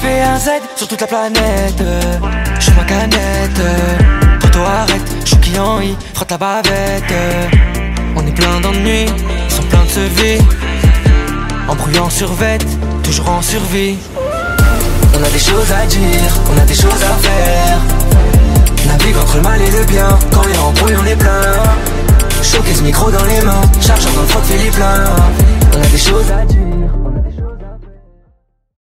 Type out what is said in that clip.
Je fais un Z sur toute la planète. Je suis ma canette Poto arrête, je qui en I Frotte la bavette. On est plein d'ennuis, ils sont pleins de se vie Embrouillant sur vête, toujours en survie. On a des choses à dire, on a des choses à faire. Navigue entre le mal et le bien. Quand il les embrouille on est plein Choquer ce micro dans les mains Chargeur dans le froc Philippe plein On a des choses à dire.